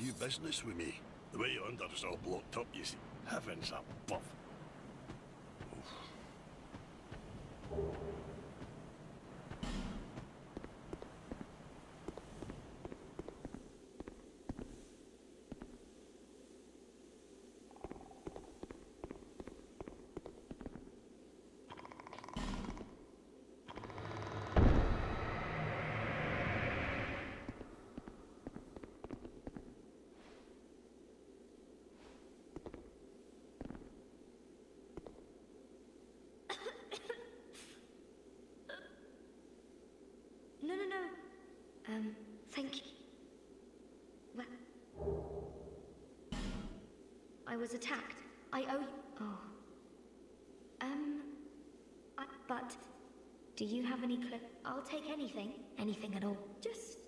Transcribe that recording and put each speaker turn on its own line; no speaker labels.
you business with me? The way you're under is all blocked up, you see. Heavens above.
Thank you. Well, I was attacked. I owe you. Oh. Um, I, but do you have any clue? I'll take anything, anything at all. Just